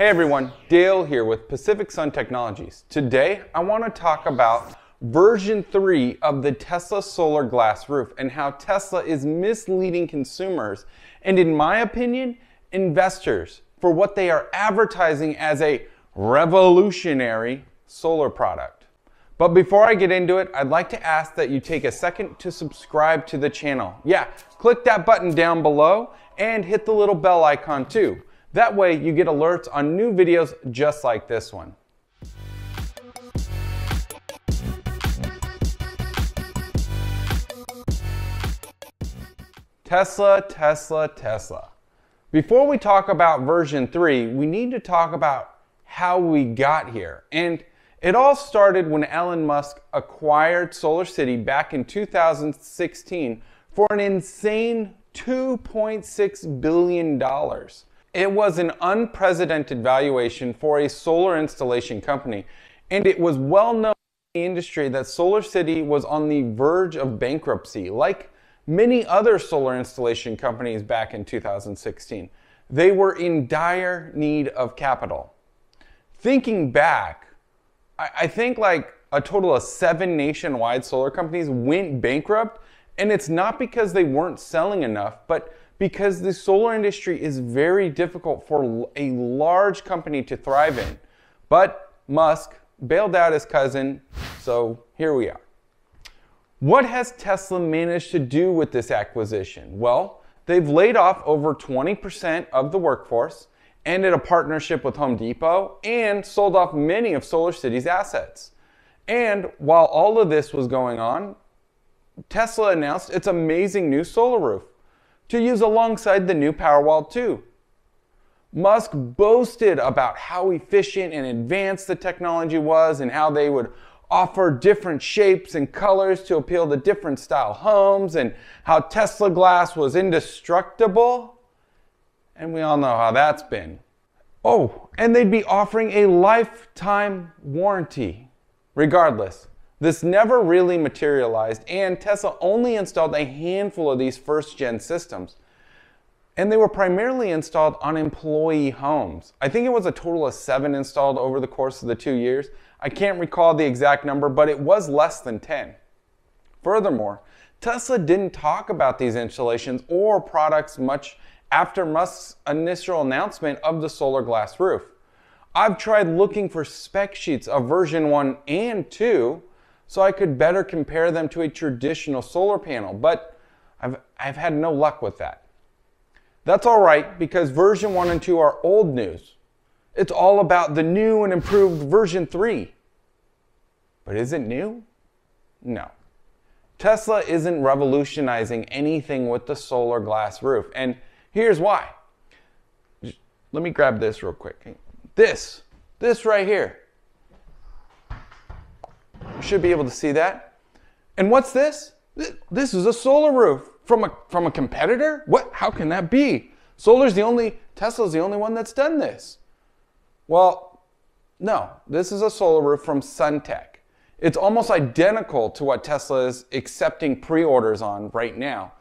Hey everyone, Dale here with Pacific Sun Technologies. Today I want to talk about version 3 of the Tesla solar glass roof and how Tesla is misleading consumers and in my opinion, investors for what they are advertising as a revolutionary solar product. But before I get into it, I'd like to ask that you take a second to subscribe to the channel. Yeah, click that button down below and hit the little bell icon too. That way you get alerts on new videos just like this one. Tesla, Tesla, Tesla. Before we talk about version 3, we need to talk about how we got here. And it all started when Elon Musk acquired SolarCity back in 2016 for an insane $2.6 billion. It was an unprecedented valuation for a solar installation company, and it was well known in the industry that SolarCity was on the verge of bankruptcy, like many other solar installation companies back in 2016. They were in dire need of capital. Thinking back, I, think like a total of seven nationwide solar companies went bankrupt, and it's not because they weren't selling enough, but because the solar industry is very difficult for a large company to thrive in. But Musk bailed out his cousin, so here we are. What has Tesla managed to do with this acquisition? Well, they've laid off over 20% of the workforce, ended a partnership with Home Depot, and sold off many of SolarCity's assets. And while all of this was going on, Tesla announced its amazing new solar roof to use alongside the new Powerwall 2. Musk boasted about how efficient and advanced the technology was and how they would offer different shapes and colors to appeal to different style homes and how Tesla glass was indestructible. And we all know how that's been. Oh, and they'd be offering a lifetime warranty. Regardless, this never really materialized, and Tesla only installed a handful of these first gen systems. And they were primarily installed on employee homes. I think it was a total of seven installed over the course of the two years. I can't recall the exact number, but it was less than 10. Furthermore, Tesla didn't talk about these installations or products much after Musk's initial announcement of the solar glass roof. I've tried looking for spec sheets of version 1 and 2 so I could better compare them to a traditional solar panel, but I've, I've had no luck with that. That's all right because version 1 and 2 are old news. It's all about the new and improved version 3. But is it new? No. Tesla isn't revolutionizing anything with the solar glass roof, and here's why. Let me grab this real quick. This, this right here. Should be able to see that. And what's this? This is a solar roof from a, from a competitor? What? How can that be? Solar's the only, Tesla's the only one that's done this. Well, no, this is a solar roof from SunTech. It's almost identical to what Tesla is accepting pre-orders on right now.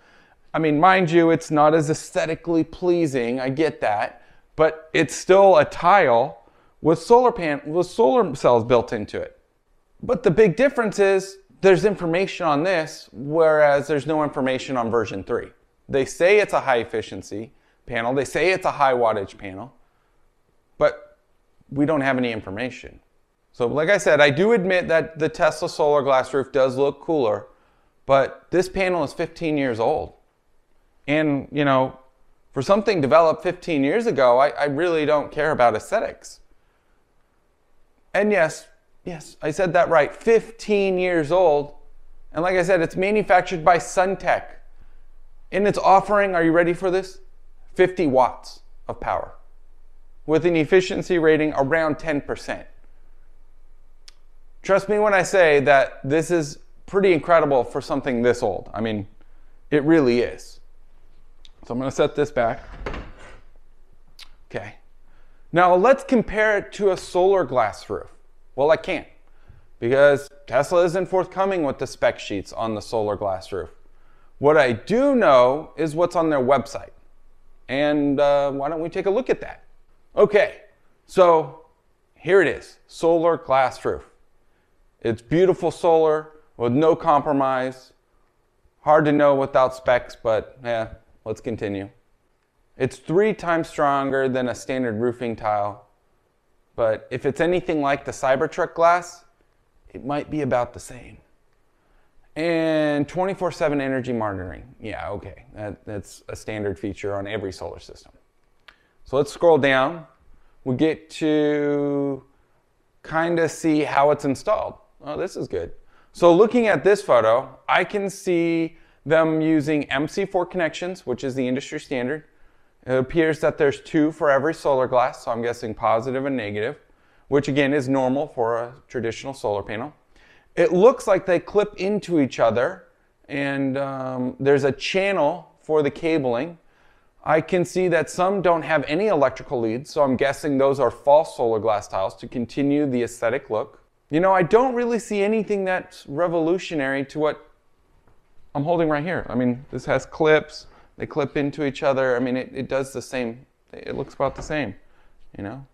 I mean, mind you, it's not as aesthetically pleasing, I get that, but it's still a tile with solar pan with solar cells built into it. But the big difference is there's information on this, whereas there's no information on version 3. They say it's a high efficiency panel, they say it's a high wattage panel, but we don't have any information. So, like I said, I do admit that the Tesla solar glass roof does look cooler, but this panel is 15 years old. And, you know, for something developed 15 years ago, I, I really don't care about aesthetics. And yes, Yes, I said that right. 15 years old. And like I said, it's manufactured by SunTech. In its offering, are you ready for this? 50 watts of power with an efficiency rating around 10%. Trust me when I say that this is pretty incredible for something this old. I mean, it really is. So I'm going to set this back. Okay. Now let's compare it to a solar glass roof. Well, I can't because Tesla isn't forthcoming with the spec sheets on the solar glass roof. What I do know is what's on their website. And uh, why don't we take a look at that? Okay, So here it is, solar glass roof. It's beautiful solar with no compromise. Hard to know without specs, but yeah, let's continue. It's three times stronger than a standard roofing tile, but if it's anything like the Cybertruck glass, it might be about the same. And 24 7 energy monitoring. Yeah, okay. That, that's a standard feature on every solar system. So let's scroll down. We get to kind of see how it's installed. Oh, this is good. So looking at this photo, I can see them using MC4 connections, which is the industry standard. It appears that there's two for every solar glass, so I'm guessing positive and negative, which again is normal for a traditional solar panel. It looks like they clip into each other, and um, there's a channel for the cabling. I can see that some don't have any electrical leads, so I'm guessing those are false solar glass tiles to continue the aesthetic look. You know, I don't really see anything that's revolutionary to what I'm holding right here. I mean, this has clips, they clip into each other. I mean, it, it does the same, it looks about the same, you know?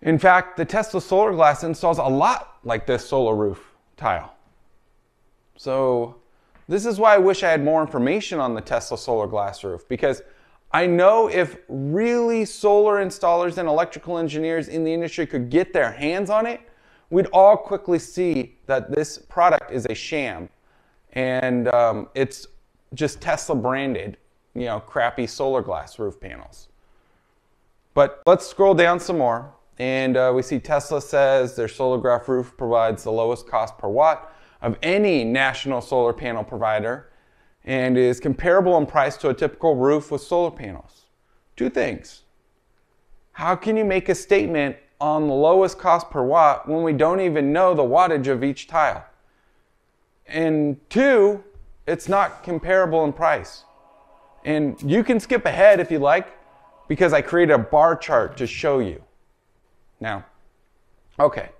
In fact, the Tesla solar glass installs a lot like this solar roof tile. So this is why I wish I had more information on the Tesla solar glass roof because I know if really solar installers and electrical engineers in the industry could get their hands on it, we'd all quickly see that this product is a sham and um, it's just Tesla branded, you know, crappy solar glass roof panels. But let's scroll down some more. And uh, we see Tesla says their Solarglass roof provides the lowest cost per watt of any national solar panel provider and is comparable in price to a typical roof with solar panels. Two things. How can you make a statement on the lowest cost per watt when we don't even know the wattage of each tile? And two, it's not comparable in price. And you can skip ahead if you like because I created a bar chart to show you. Now, okay,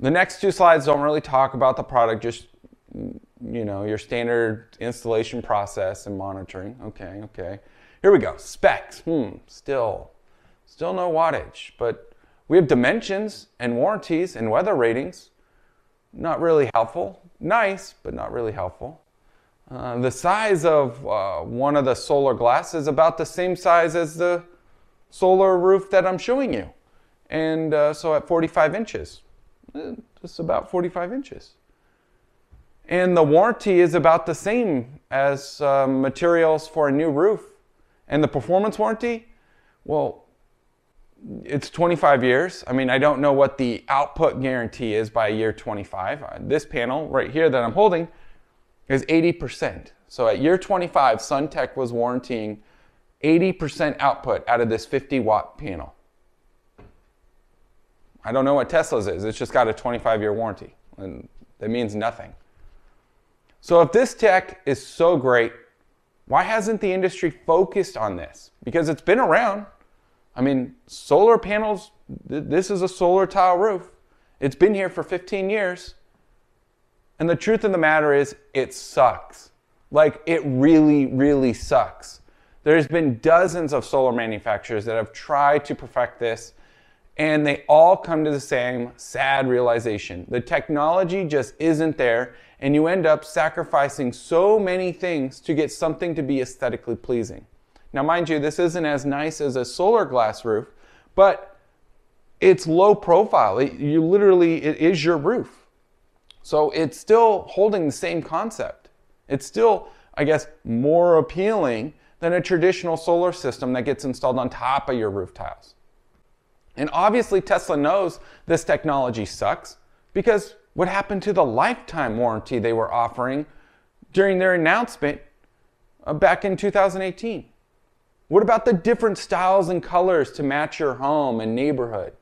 the next two slides don't really talk about the product, just you know, your standard installation process and monitoring. Okay, okay. Here we go. Specs. Hmm, still, still no wattage, but we have dimensions and warranties and weather ratings. Not really helpful. Nice, but not really helpful. Uh, the size of uh, one of the solar glass is about the same size as the solar roof that I'm showing you. And uh, so at 45 inches, eh, just about 45 inches. And the warranty is about the same as uh, materials for a new roof. And the performance warranty, well, it's 25 years. I mean, I don't know what the output guarantee is by year 25. Uh, this panel right here that I'm holding is 80%. So at year 25, Suntech was warranting 80% output out of this 50 watt panel. I don't know what Tesla's is. It's just got a 25 year warranty. And that means nothing. So if this tech is so great, why hasn't the industry focused on this? Because it's been around. I mean, solar panels, th this is a solar tile roof. It's been here for 15 years. And the truth of the matter is, it sucks. Like, it really, really sucks. There's been dozens of solar manufacturers that have tried to perfect this and they all come to the same sad realization. The technology just isn't there, and you end up sacrificing so many things to get something to be aesthetically pleasing. Now, mind you, this isn't as nice as a solar glass roof, but it's low profile. It, you literally, it is your roof. So it's still holding the same concept. It's still, I guess, more appealing than a traditional solar system that gets installed on top of your roof tiles. And obviously, Tesla knows this technology sucks because what happened to the lifetime warranty they were offering during their announcement uh, back in 2018? What about the different styles and colors to match your home and neighborhood?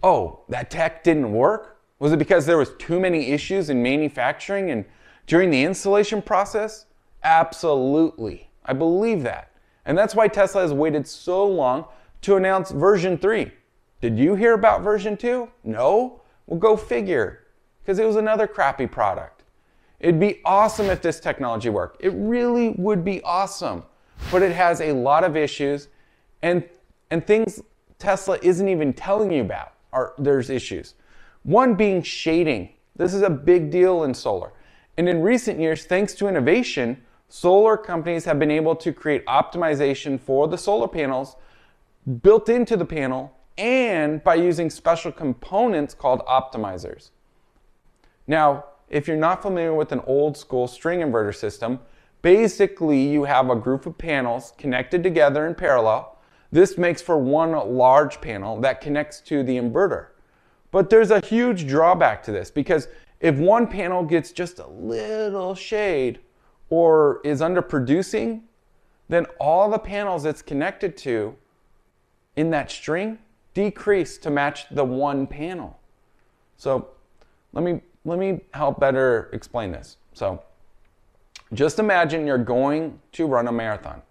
Oh, that tech didn't work? Was it because there was too many issues in manufacturing and during the installation process? Absolutely. I believe that. And that's why Tesla has waited so long to announce version 3. Did you hear about version 2? No? Well, go figure, because it was another crappy product. It'd be awesome if this technology worked. It really would be awesome, but it has a lot of issues And and things Tesla isn't even telling you about are there's issues. One being shading. This is a big deal in solar. And in recent years, thanks to innovation, solar companies have been able to create optimization for the solar panels built into the panel and by using special components called optimizers. Now, if you're not familiar with an old school string inverter system, basically you have a group of panels connected together in parallel. This makes for one large panel that connects to the inverter. But there's a huge drawback to this because if one panel gets just a little shade or is underproducing, then all the panels it's connected to in that string decrease to match the one panel. So let me let me help better explain this. So just imagine you're going to run a marathon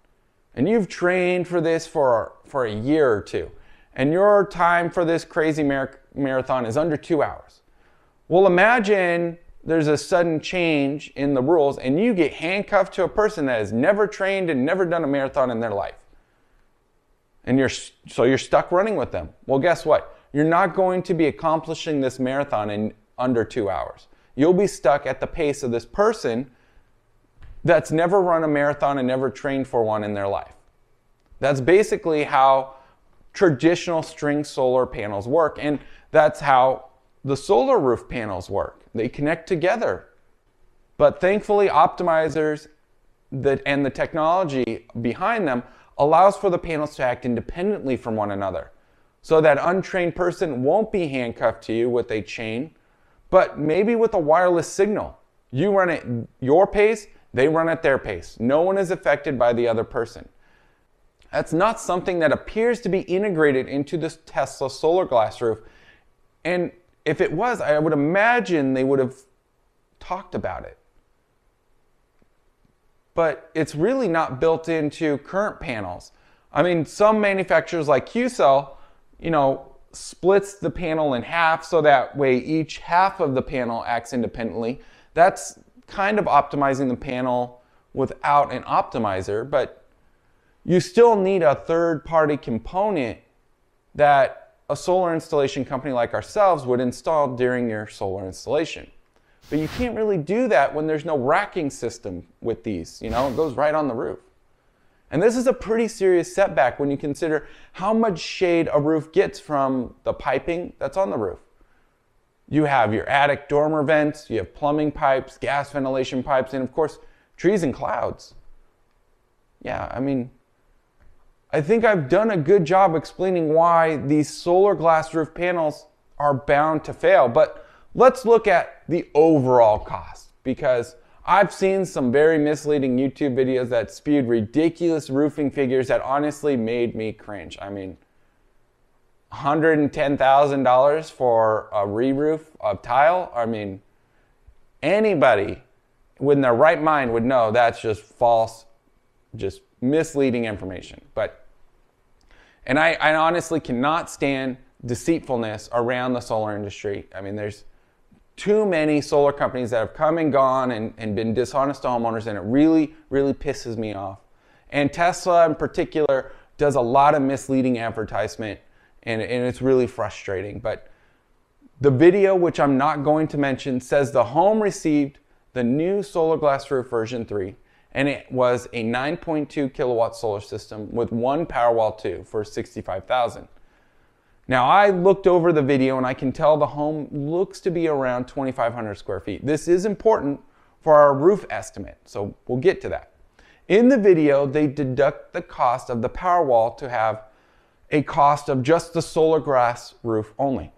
and you've trained for this for for a year or two and your time for this crazy mar- marathon is under 2 hours. Well, imagine there's a sudden change in the rules and you get handcuffed to a person that has never trained and never done a marathon in their life. And you're so you're stuck running with them. Well, guess what? You're not going to be accomplishing this marathon in under 2 hours. You'll be stuck at the pace of this person that's never run a marathon and never trained for one in their life. That's basically how traditional string solar panels work and that's how the solar roof panels work. They connect together. But thankfully, optimizers that, and the technology behind them allows for the panels to act independently from one another. So that untrained person won't be handcuffed to you with a chain, but maybe with a wireless signal. You run at your pace, they run at their pace. No one is affected by the other person. That's not something that appears to be integrated into this Tesla solar glass roof. And if it was, I would imagine they would have talked about it. But it's really not built into current panels. I mean, some manufacturers like Qcell, you know, splits the panel in half so that way each half of the panel acts independently. That's kind of optimizing the panel without an optimizer, but you still need a third party component that a solar installation company like ourselves would install during your solar installation. But you can't really do that when there's no racking system with these, you know, it goes right on the roof. And this is a pretty serious setback when you consider how much shade a roof gets from the piping that's on the roof. You have your attic dormer vents, you have plumbing pipes, gas ventilation pipes, and of course, trees and clouds. Yeah, I mean, I think I've done a good job explaining why these solar glass roof panels are bound to fail. But let's look at the overall cost because I've seen some very misleading YouTube videos that spewed ridiculous roofing figures that honestly made me cringe. I mean, $110,000 for a re-roof of tile? I mean, anybody with their right mind would know that's just false, just misleading information. But and I, I honestly cannot stand deceitfulness around the solar industry. I mean, there's too many solar companies that have come and gone and, and been dishonest to homeowners, and it really, really pisses me off. And Tesla, in particular, does a lot of misleading advertisement, and, and it's really frustrating. But the video, which I'm not going to mention, says the home received the new Solar Glass Roof version 3 and it was a 9.2 kilowatt solar system with one Powerwall 2 for 65,000. Now I looked over the video and I can tell the home looks to be around 2,500 square feet. This is important for our roof estimate, so we'll get to that. In the video, they deduct the cost of the Powerwall to have a cost of just the solar glass roof only,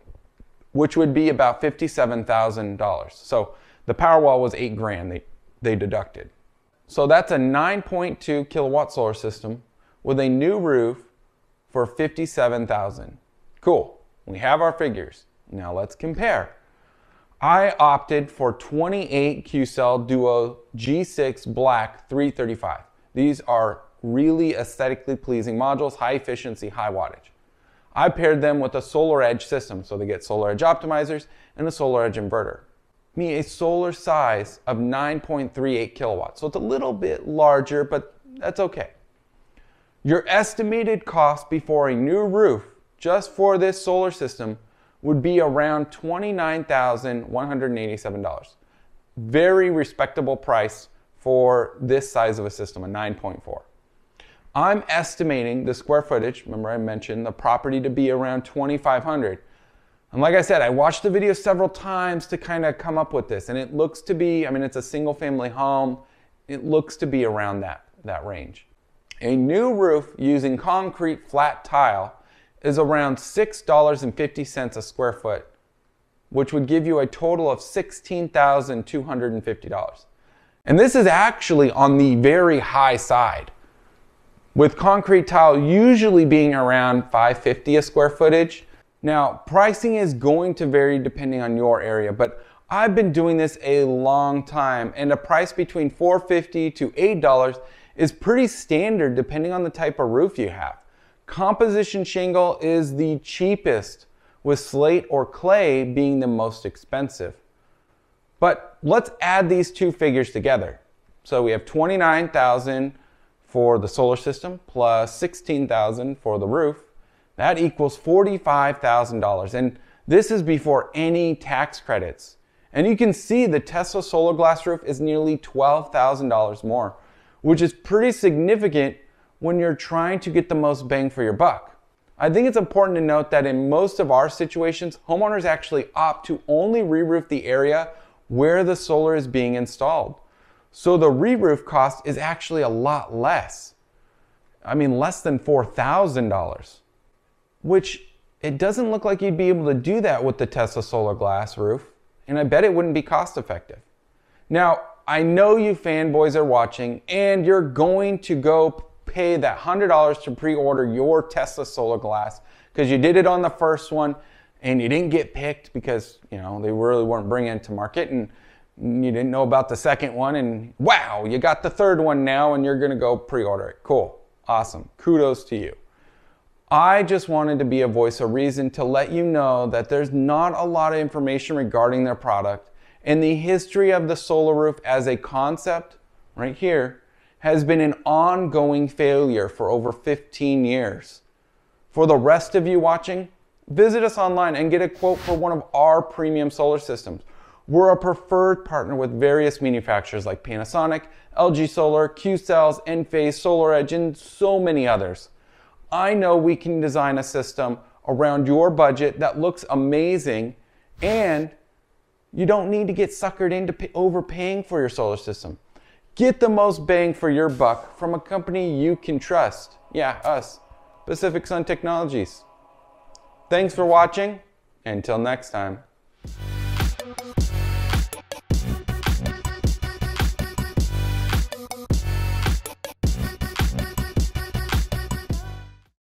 which would be about $57,000. So the Powerwall was eight grand they, they deducted. So that's a 9.2 kilowatt solar system with a new roof for 57,000. Cool. We have our figures. Now let's compare. I opted for 28 Qcell Duo G6 Black 335. These are really aesthetically pleasing modules, high efficiency, high wattage. I paired them with a SolarEdge system, so they get SolarEdge optimizers and a SolarEdge inverter me a solar size of 9.38 kilowatts. So it's a little bit larger, but that's okay. Your estimated cost before a new roof just for this solar system would be around $29,187. Very respectable price for this size of a system, a 9.4. I'm estimating the square footage, remember I mentioned the property to be around 2,500. And like I said, I watched the video several times to kind of come up with this. And it looks to be, I mean, it's a single family home. It looks to be around that, that range. A new roof using concrete flat tile is around $6.50 a square foot, which would give you a total of $16,250. And this is actually on the very high side. With concrete tile usually being around 550 a square footage. Now, pricing is going to vary depending on your area, but I've been doing this a long time and a price between 450 to $8 is pretty standard depending on the type of roof you have. Composition shingle is the cheapest, with slate or clay being the most expensive. But let's add these two figures together. So we have 29,000 for the solar system plus 16,000 for the roof. That equals $45,000 and this is before any tax credits. And you can see the Tesla solar glass roof is nearly $12,000 more which is pretty significant when you're trying to get the most bang for your buck. I think it's important to note that in most of our situations, homeowners actually opt to only re-roof the area where the solar is being installed. So the re-roof cost is actually a lot less. I mean, less than $4,000, which it doesn't look like you'd be able to do that with the Tesla solar glass roof, and I bet it wouldn't be cost effective. Now, I know you fanboys are watching and you're going to go pay that $100 to pre-order your Tesla solar glass because you did it on the first one and you didn't get picked because, you know, they really weren't bringing it to market and you didn't know about the second one and wow, you got the third one now and you're going to go pre-order it. Cool. Awesome. Kudos to you. I just wanted to be a voice of reason to let you know that there's not a lot of information regarding their product and the history of the solar roof as a concept, right here, has been an ongoing failure for over 15 years. For the rest of you watching, visit us online and get a quote for one of our premium solar systems. We're a preferred partner with various manufacturers like Panasonic, LG Solar, Qcells, Enphase, SolarEdge, and so many others. I know we can design a system around your budget that looks amazing and you don't need to get suckered into pay- overpaying for your solar system. Get the most bang for your buck from a company you can trust. Yeah, us, Pacific Sun Technologies. Thanks for watching. Until next time.